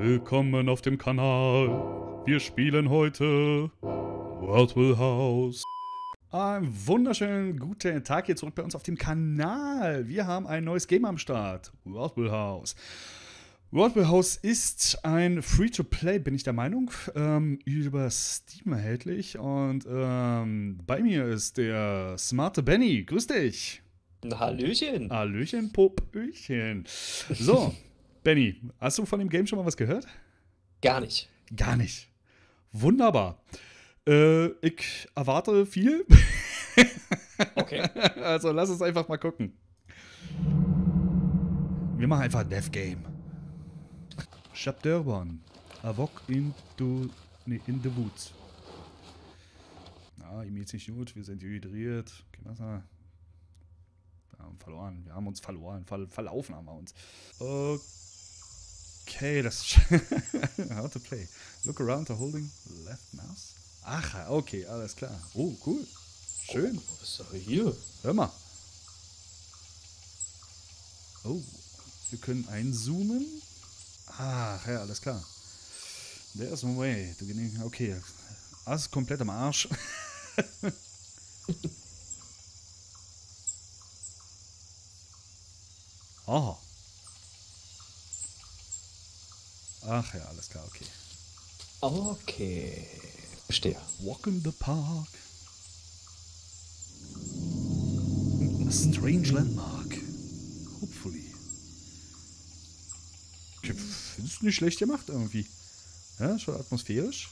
Willkommen auf dem Kanal. Wir spielen heute World Will House. Einen wunderschönen guten Tag hier zurück bei uns auf dem Kanal. Wir haben ein neues Game am Start. World Will House. World Will House ist ein Free-to-Play, bin ich der Meinung, ähm, über Steam erhältlich. Und ähm, bei mir ist der smarte Benny. Grüß dich. Hallöchen. Hallöchen, Popöchen. So, Benny, hast du von dem Game schon mal was gehört? Gar nicht. Gar nicht. Wunderbar. Äh, ich erwarte viel. Okay. also lass uns einfach mal gucken. Wir machen einfach ein Death Game. Chapter 1. A walk into, nee, in the woods. Na, ihm geht's nicht gut, wir sind dehydriert. Okay, was. Wir haben verloren, wir haben uns verloren, Ver verlaufen haben wir uns. Okay, das How to play. Look around to holding left mouse. Ach, okay, alles klar. Oh, cool. Schön. Oh, was ist denn hier? Hör mal. Oh, wir können einzoomen. Ach, ja, alles klar. There's no way. Okay, alles komplett am Arsch. Aha. Ach ja, alles klar, okay. Okay. Verstehe. Walk in the park. A strange landmark. Hopefully. Ich finde es nicht schlecht gemacht irgendwie. Ja, schon atmosphärisch.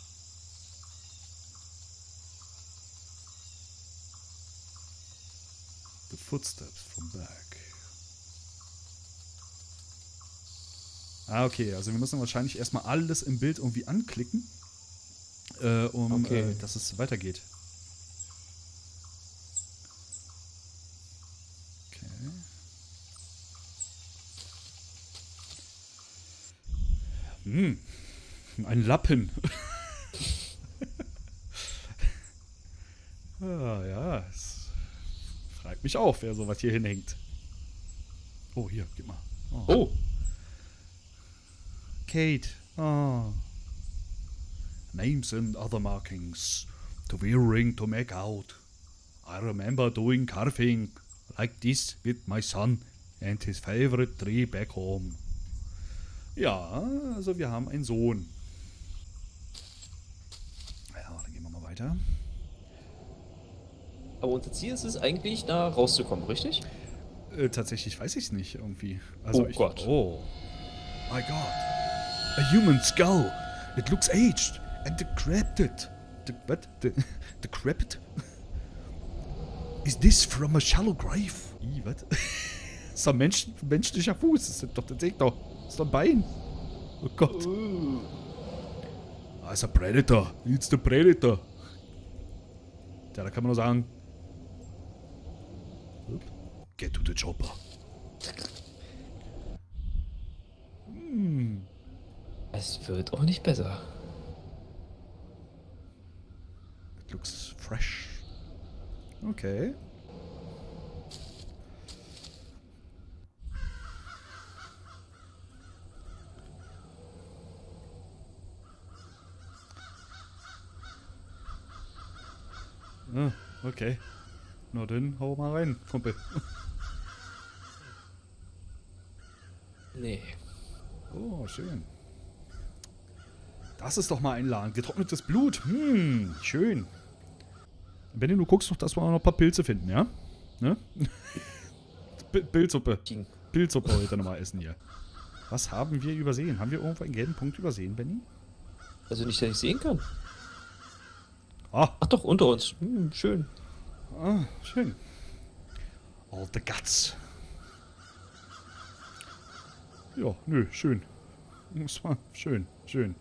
The footsteps from back. Ah, okay. Also wir müssen wahrscheinlich erstmal alles im Bild irgendwie anklicken, äh, um Okay. äh, dass es weitergeht. Okay. Hm. Ein Lappen. ah, ja, es fragt mich auch, wer sowas hier hinhängt. Oh, hier, gib mal. Oh. Oh, Kate. Oh. Names and other markings to wearing to make out. I remember doing carving like this with my son and his favorite tree back home. Ja, also wir haben einen Sohn. Ja, dann gehen wir mal weiter. aber unser Ziel ist es eigentlich, da rauszukommen, richtig? Äh, tatsächlich weiß ich es nicht irgendwie. Also Oh ich, Gott. Oh. My God. A human skull. It looks aged and decrepit. De what? De decrepit? Is this from a shallow grave? I, was? ist doch Mensch, menschlicher Fuß. Das ist doch, das seht doch. Das ist doch ein Bein. Oh Gott. Ah, ist ein Predator. It's the Predator. Ja, da kann man nur sagen. Get to the chopper. Es wird auch nicht besser. It looks fresh. Okay. Ah, okay. Na dann, hau mal rein, Kumpel. Nee. Oh, schön. Das ist doch mal ein Laden. Getrocknetes Blut. Hm, schön. Benny, du guckst doch, dass wir auch noch ein paar Pilze finden, ja? Ne? Pilzsuppe. Pilzsuppe heute nochmal essen hier. Was haben wir übersehen? Haben wir irgendwo einen gelben Punkt übersehen, Benny? Also nicht, dass ich sehen kann. Ah, Ach doch, unter uns. Hm, schön. ah schön. All the guts. Ja, nö, schön. Das war schön, schön.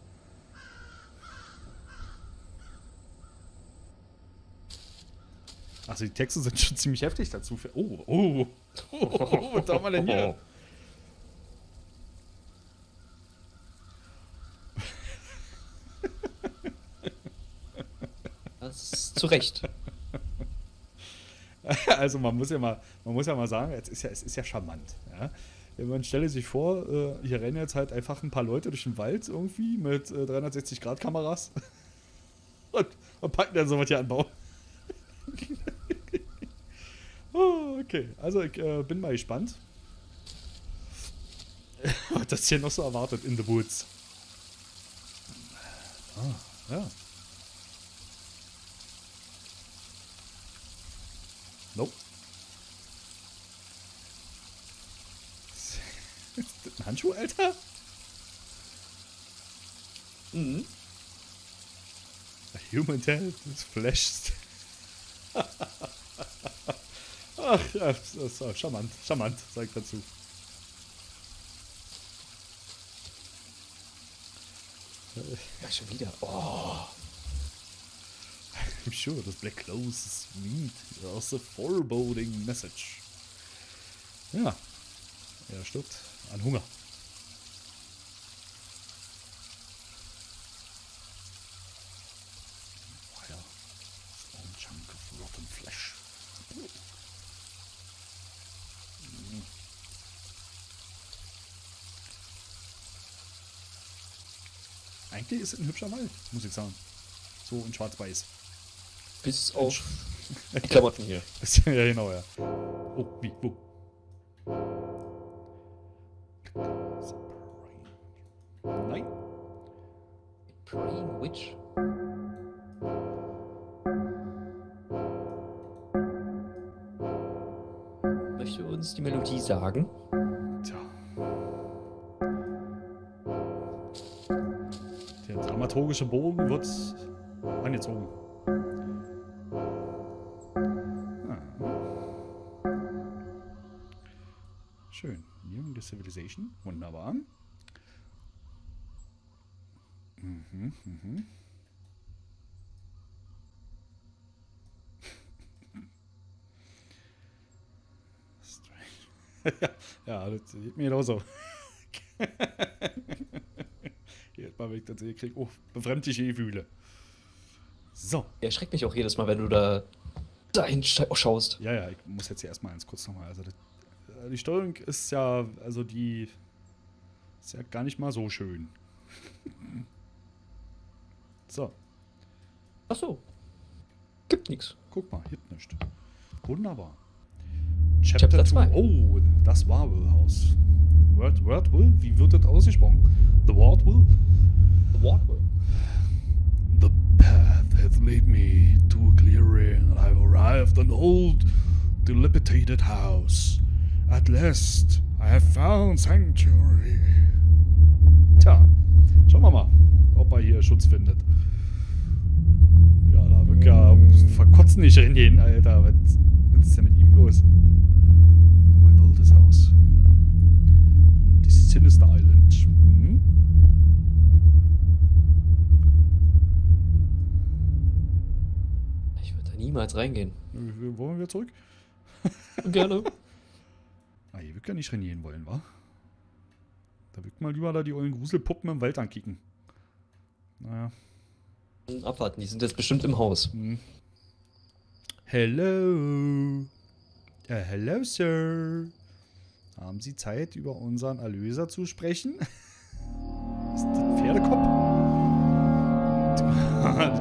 Also die Texte sind schon ziemlich heftig dazu. Oh, oh, oh, was haben wir denn hier? Das ist zu Recht. Also man muss ja mal, man muss ja mal sagen, es ist ja, es ist ja charmant. Ja? man stelle sich vor, äh, hier rennen jetzt halt einfach ein paar Leute durch den Wald irgendwie mit äh, 360-Grad-Kameras und, und packen dann sowas hier anbauen. oh, okay, also ich äh, bin mal gespannt, was das hier noch so erwartet in the woods. Ah, ja. Nope. Ist das ein Handschuh, Alter? Mhm. A human tail is flashed. Ach, ja, das ist äh, charmant, charmant, sag ich dazu. Ja, schon wieder. Oh. I'm sure this black clothes mean as a foreboding message. Ja, er stirbt an Hunger. Eigentlich ist ein hübscher Wald, muss ich sagen. So in schwarz-weiß. Bis auf die Klamotten hier. ja, genau, ja. Oh, wie, wo? Nein. Praying Witch? Möchte uns die Melodie sagen? Dramaturgische Bogen wird angezogen. Ah. Schön. Nearing the Civilization. Wunderbar. Mhm, mhm. Strange. ja, das geht mir genauso. Mal, wenn ich das sehe, kriege ich oh, befremdliche Gefühle. So. Er erschreckt mich auch jedes Mal, wenn du da dahin scha- schaust. Ja, ja, ich muss jetzt hier erstmal eins kurz nochmal. Also, das, die Steuerung ist ja, also die ist ja gar nicht mal so schön. so, Ach so. Gibt nichts. guck mal, hier nicht. Wunderbar. Chapter 2. Oh, das Warwell-Haus. Word, Wordwill? Wie wird das ausgesprochen? The Wardwill? The Wardwell. The path hath led me to a clearing, and I've arrived an old, dilapidated house. At last, I have found sanctuary. Tja, schauen wir mal, ob er hier Schutz findet. Ja, da wird ja verkotzen nicht reingehen, Alter. Was, was ist denn mit ihm los? My builder's house. This sinister island. Niemals reingehen. Äh, Wollen wir zurück? Gerne. Ah, hier wird ja nicht trainieren wollen, wa? Da wird mal lieber da die ollen Gruselpuppen im Wald ankicken. Naja. Abwarten, die sind jetzt bestimmt im Haus. Hm. Hello. Äh, hello, Sir. Haben Sie Zeit, über unseren Erlöser zu sprechen? Ist das ein Pferdekopf?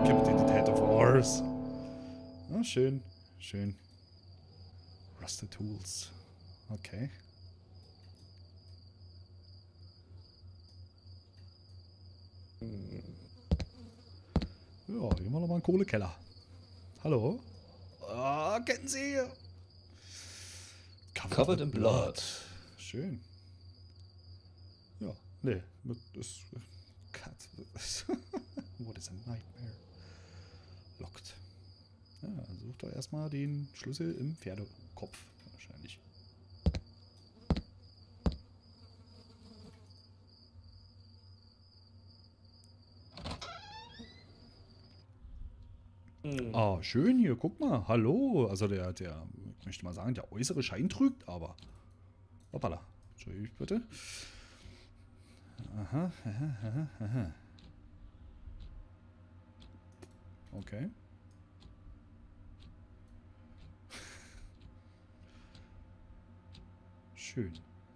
Captain Head of Horse. Ah, schön. Schön. Rusted Tools. Okay. Ja, gehen wir nochmal in den Kohlekeller. Hallo? Ah, kennen Sie? Covered in blood. Schön. Ja, nee, das Cut. What is a nightmare? Locked. Ja, sucht doch erstmal den Schlüssel im Pferdekopf wahrscheinlich. Ah, schön hier, guck mal. Hallo. Also der, der, ich möchte mal sagen, der äußere Schein trügt, aber. Hoppala. Entschuldigung, bitte. Aha, aha, aha, aha. Okay. Schön.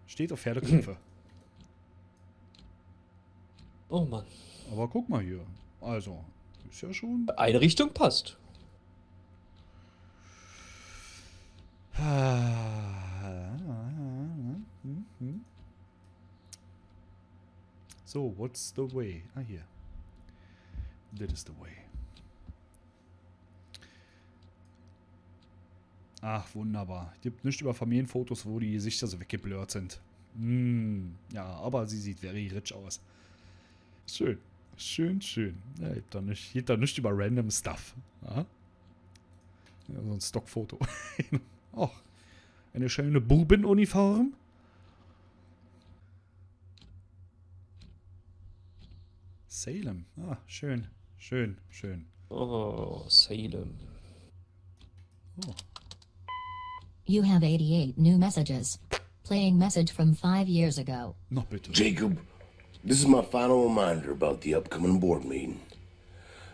Steht auf Pferdeköpfe. Oh Mann. Aber guck mal hier. Also, ist ja schon. Eine Richtung passt. So, what's the way? Ah, hier. That is the way. Ach, wunderbar. Gibt nichts über Familienfotos, wo die Gesichter so weggeblurrt sind. Hm, ja, aber sie sieht very rich aus. Schön. Schön, schön. Ja, gibt da nicht, da nicht über random Stuff. Ja? Ja, so ein Stockfoto. Ach, eine schöne Bubenuniform. Salem. Ah, schön. Schön, schön. Oh, Salem. Oh. You have 88 new messages. Playing message from five years ago. Noch bitte. Jacob, this is my final reminder about the upcoming board meeting.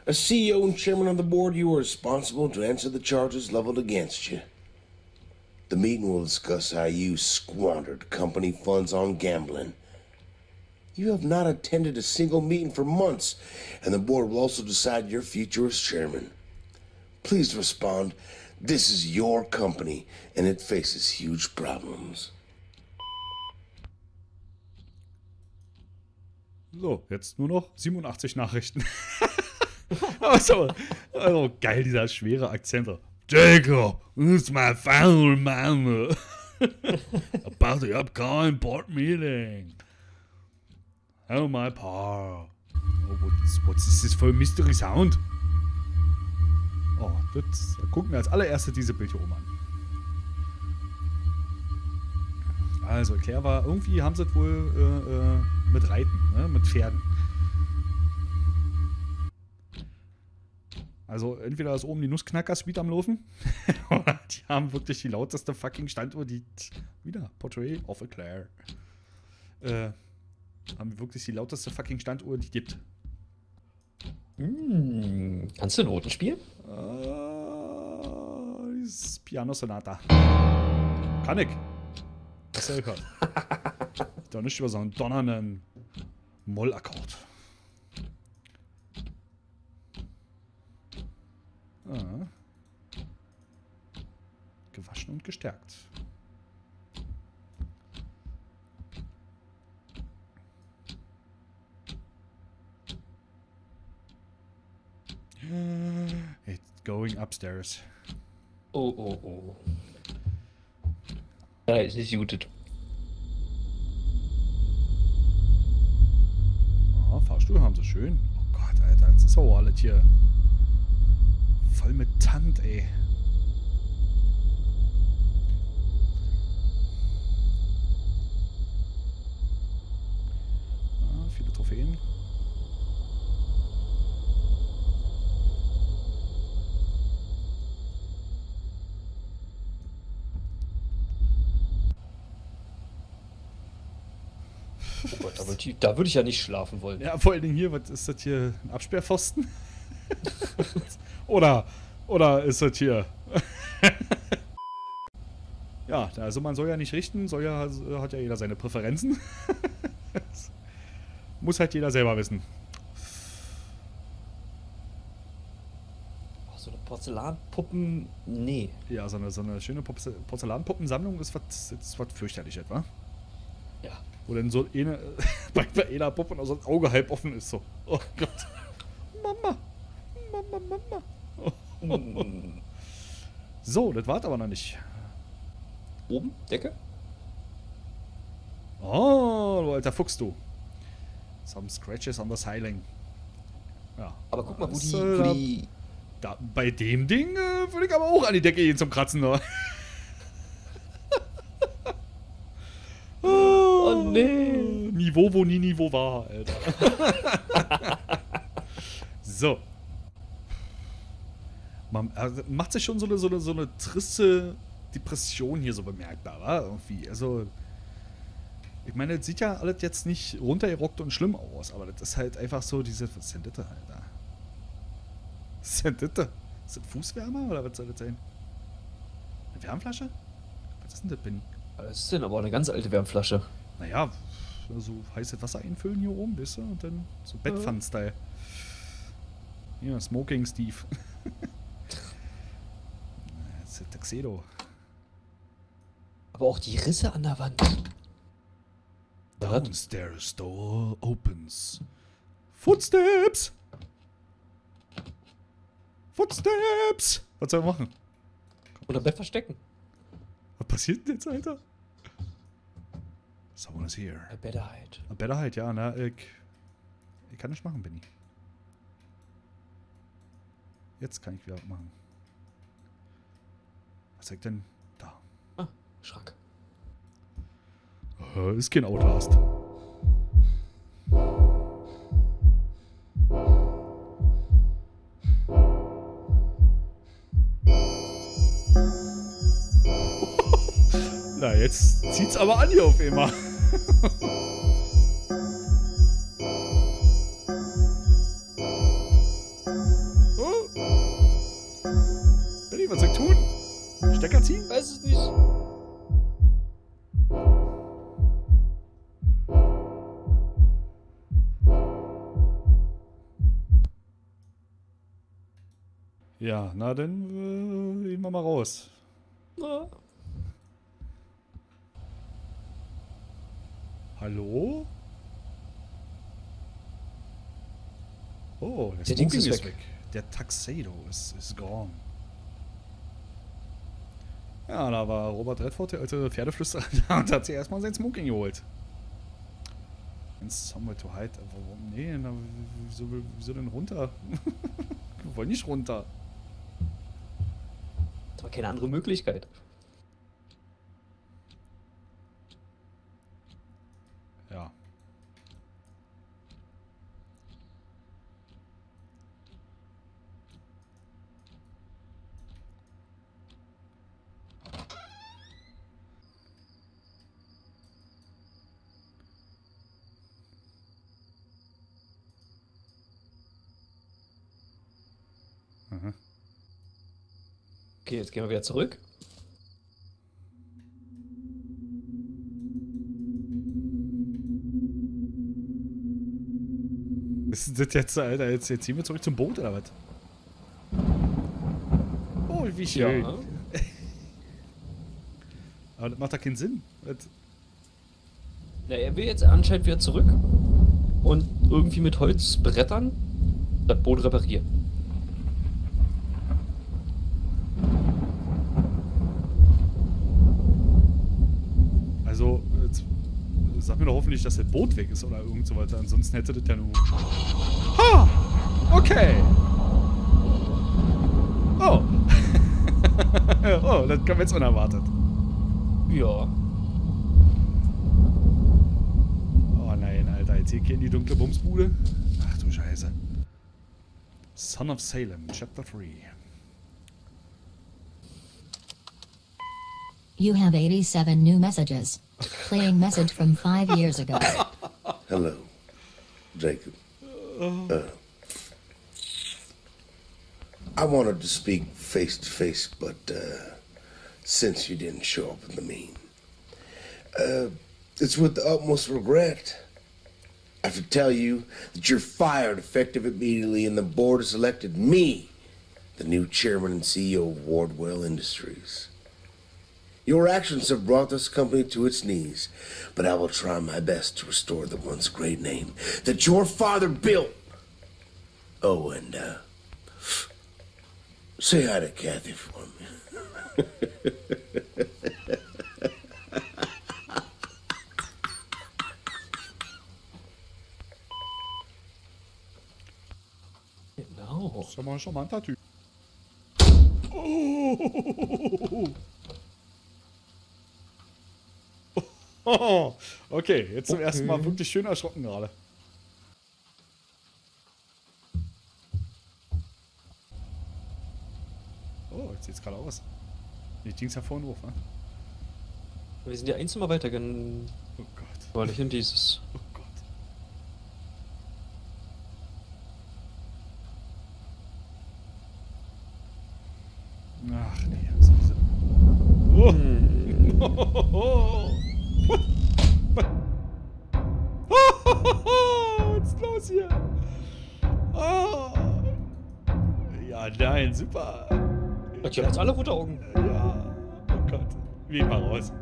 As CEO and chairman of the board, you are responsible to answer the charges leveled against you. The meeting will discuss how you squandered company funds on gambling. You have not attended a single meeting for months, and the board will also decide your future as chairman. Please respond. This is your company, and it faces huge problems. So, jetzt nur noch 87 Nachrichten. also, also, geil, dieser schwere Akzent. Jacob, it's my final reminder about the upcoming board meeting. Hello, my pa. Oh, what's, what's this for a mystery sound? Oh, das gucken wir als allererstes diese Bild hier oben an. Also, erklär war, irgendwie haben sie es wohl äh, äh, mit Reiten, ne? mit Pferden. Also, entweder ist oben die Nussknacker-Suite am Laufen, oder die haben wirklich die lauteste fucking Standuhr, die. Wieder, Portrait of a Claire. Äh, haben wirklich die lauteste fucking Standuhr, die gibt. Hm, kannst du Noten spielen? Äh, dieses Piano Sonata. Kann ich. Das können. da nicht über so einen donnernden Mollakkord. Ah. Gewaschen und gestärkt. It's going upstairs. Oh, oh, oh. Ja, ist nicht gemutet. Ah, Fahrstuhl haben sie schön. Oh Gott, Alter, jetzt ist auch alles hier voll mit Tant, ey. Gott, da würde ich, ich ja nicht schlafen wollen. Ja, vor allen Dingen hier, was ist das hier? Ein Absperrpfosten? oder, oder ist das hier? ja, also man soll ja nicht richten, soll ja, hat ja jeder seine Präferenzen. Muss halt jeder selber wissen. Oh, so eine Porzellanpuppen. Nee. Ja, so eine, so eine schöne Porze- Porzellanpuppensammlung ist was, ist was fürchterlich etwa. Ja. Wo dann so eine, bei bei einer Puppe noch so das Auge halb offen ist. So. Oh Gott. Mama. Mama, Mama. Hm, So, das war aber noch nicht. Oben, Decke? Oh, du alter Fuchs, du. Some scratches on the ceiling. Ja. Aber guck mal, wo die, Das, wo äh, die Da, bei dem Ding äh, würde ich aber auch an die Decke gehen zum Kratzen. Ne? nee. Niveau, wo nie Niveau war, Alter. so. Man also, macht sich schon so eine, so, eine, so eine triste Depression hier so bemerkbar, wa? Irgendwie. Also. Ich meine, das sieht ja alles jetzt nicht runtergerockt und schlimm aus, aber das ist halt einfach so diese. Was ist denn das, Alter? Was ist denn das? Ist das Fußwärmer oder was soll das sein? Eine Wärmflasche? Was ist denn das, Bin? Das ist denn aber eine ganz alte Wärmflasche. Naja, so heißes Wasser einfüllen hier oben, wisst ihr? Und dann so Bettpfannen-Style. Ja, Smoking Steve. Das ist der Tuxedo. Aber auch die Risse an der Wand. Downstairs door opens. Footsteps! Footsteps! Was soll er machen? Unter Bett verstecken. Was passiert denn jetzt, Alter? Someone is here. I better hide. A better halt, ja, na, ich. Ich kann nicht machen, Benny. Jetzt kann ich wieder machen. Was sagt denn? Da. Ah, Schrank. Äh, ist kein Outlast. Na, jetzt zieht's aber an hier auf immer. oh. Benny, was soll ich tun? Stecker ziehen? Weiß es nicht. Ja, na dann äh, gehen wir mal raus. Ah. Hallo? Oh, der, Der Dings Smoking ist weg. weg. Der Tuxedo ist, ist gone. Ja, da war Robert Redford, der alte Pferdeflüsterer, da und hat sich erstmal sein Smoking geholt. And somewhere to hide. Warum? Nee, na, wieso, wieso denn runter? Wir wollen nicht runter. Das war keine andere Möglichkeit. Ja. Aha. Okay, jetzt gehen wir wieder zurück. Ist das jetzt, Alter? Jetzt, jetzt ziehen wir zurück zum Boot, oder was? Oh, wie schön. Ja. Aber das macht doch keinen Sinn. Das, Na, er will jetzt anscheinend wieder zurück und irgendwie mit Holzbrettern das Boot reparieren. also, jetzt, sag mir doch hoffentlich, dass das Boot weg ist oder irgend so weiter. Ansonsten hätte das ja nur. Ha! Okay. Oh. oh, das kam jetzt unerwartet. Ja. Oh nein, Alter. Jetzt hier in die dunkle Bumsbude. Ach du Scheiße. Son of Salem, Chapter 3. You have 87 new messages. Playing message from five years ago. Hello, Jacob. Uh, I wanted to speak face to face, but uh, since you didn't show up in the mean, uh, it's with the utmost regret. I have to tell you that you're fired effective immediately, and the board has elected me the new chairman and CEO of Wardwell Industries. Your actions have brought this company to its knees, but I will try my best to restore the once great name that your father built. Oh, and uh, say hi to Kathy for me. Genau. Das ist ja mal ein. Oh. Okay, jetzt zum ersten Mal wirklich schön erschrocken gerade. Oh, jetzt sieht's gerade aus. Nicht Dings hervorruf, ne? Wir sind ja ein Zimmer weitergegangen. Oh Gott. War nicht in dieses. Oh. Ich habe jetzt alle rote Augen. Ja, oh Gott. Wie mal raus.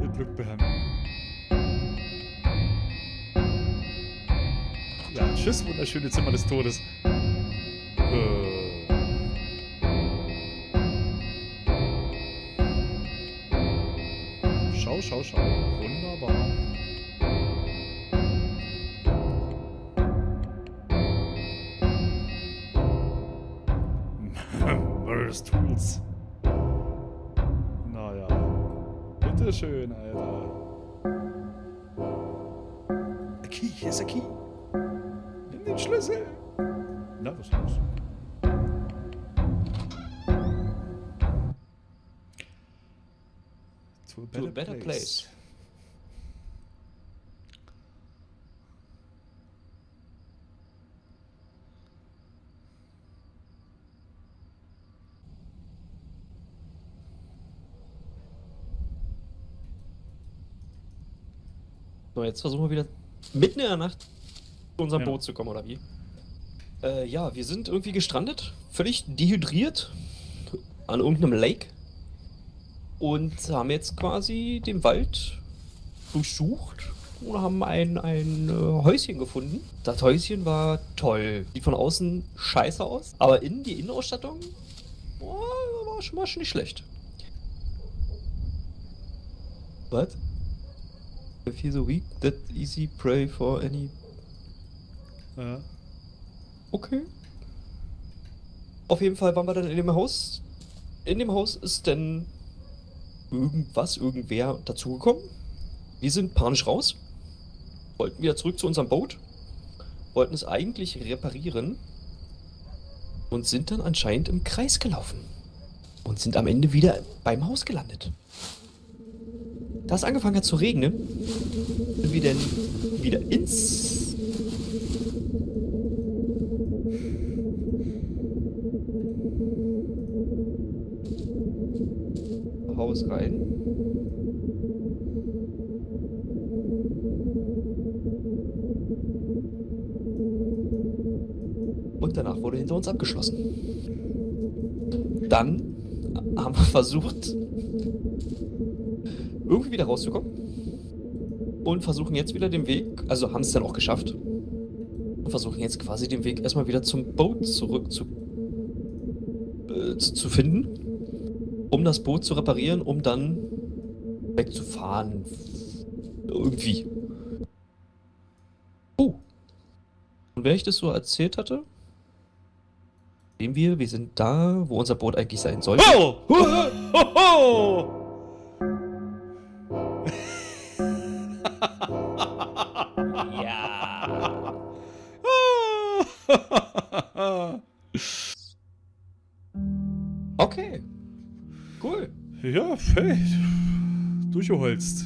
Mit Glück behandeln. Ja, tschüss, wunderschöne Zimmer des Todes. Murder's Tools. Naja. Bitteschön, Alter. Der Key, hier ist der Key. Nimm den Schlüssel. Na, was ist los? To a To a better place. So, jetzt versuchen wir wieder mitten in der Nacht zu unserem Ja. Boot zu kommen, oder wie? Äh, ja, wir sind irgendwie gestrandet, völlig dehydriert an irgendeinem Lake und haben jetzt quasi den Wald durchsucht und haben ein, ein äh, Häuschen gefunden. Das Häuschen war toll. Sieht von außen scheiße aus, aber innen die Innenausstattung boah, war schon mal schon nicht schlecht. Was? If he's a weak, that easy pray for any. Ja. Okay. Auf jeden Fall waren wir dann in dem Haus. In dem Haus ist dann irgendwas, irgendwer dazugekommen. Wir sind panisch raus. Wollten wieder zurück zu unserem Boot. Wollten es eigentlich reparieren. Und sind dann anscheinend im Kreis gelaufen. Und sind am Ende wieder beim Haus gelandet. Da es angefangen hat zu regnen, sind wir dann wieder ins Haus rein. Und danach wurde hinter uns abgeschlossen. Dann haben wir versucht, irgendwie wieder rauszukommen. Und versuchen jetzt wieder den Weg, also haben es dann auch geschafft. Und versuchen jetzt quasi den Weg erstmal wieder zum Boot zurück zu, äh, zu, finden um das Boot zu reparieren, um dann wegzufahren. Irgendwie. Oh. Und wenn ich das so erzählt hatte, sehen wir, wir sind da, wo unser Boot eigentlich sein sollte. Oh! Ho! Okay. Cool. ja, hey. Durchgeholzt.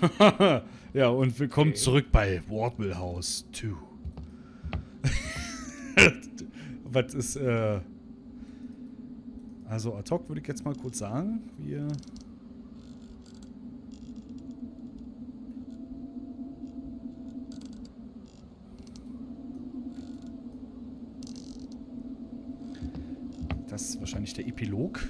ja, und willkommen Okay. zurück bei Wardmill House 2. Was ist, äh. Also, ad hoc würde ich jetzt mal kurz sagen. Wir. Das ist wahrscheinlich der Epilog.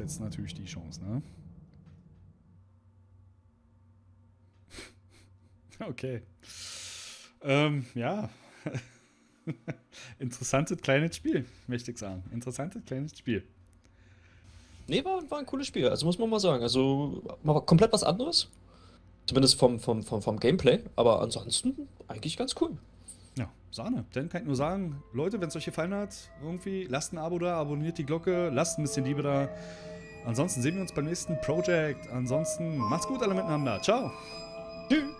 Jetzt natürlich die Chance, ne? Okay. Ähm, ja. Interessantes kleines Spiel, möchte ich sagen. Interessantes kleines Spiel. Nee, war, war ein cooles Spiel. Also muss man mal sagen. Also mal komplett was anderes. Zumindest vom, vom, vom, vom Gameplay. Aber ansonsten eigentlich ganz cool. Ja, Sahne. Dann kann ich nur sagen, Leute, wenn es euch gefallen hat, irgendwie lasst ein Abo da, abonniert die Glocke, lasst ein bisschen Liebe da. Ansonsten sehen wir uns beim nächsten Project. Ansonsten macht's gut alle miteinander. Ciao. Tschüss.